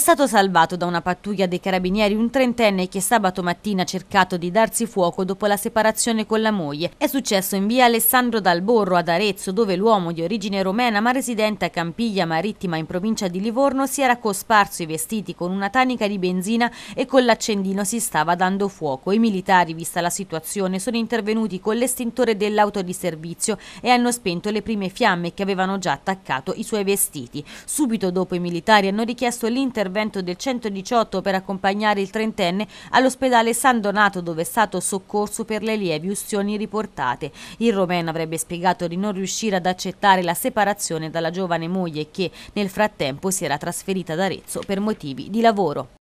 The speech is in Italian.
stato salvato da una pattuglia dei carabinieri un trentenne che sabato mattina ha cercato di darsi fuoco dopo la separazione con la moglie. È successo in via Alessandro Dalborro ad Arezzo dove l'uomo di origine romena ma residente a Campiglia Marittima in provincia di Livorno si era cosparso i vestiti con una tanica di benzina e con l'accendino si stava dando fuoco. I militari, vista la situazione, sono intervenuti con l'estintore dell'auto di servizio e hanno spento le prime fiamme che avevano già attaccato i suoi vestiti. Subito dopo i militari hanno richiesto l'intervento l'intervento del 118 per accompagnare il trentenne all'ospedale San Donato dove è stato soccorso per le lievi ustioni riportate. Il romeno avrebbe spiegato di non riuscire ad accettare la separazione dalla giovane moglie che nel frattempo si era trasferita ad Arezzo per motivi di lavoro.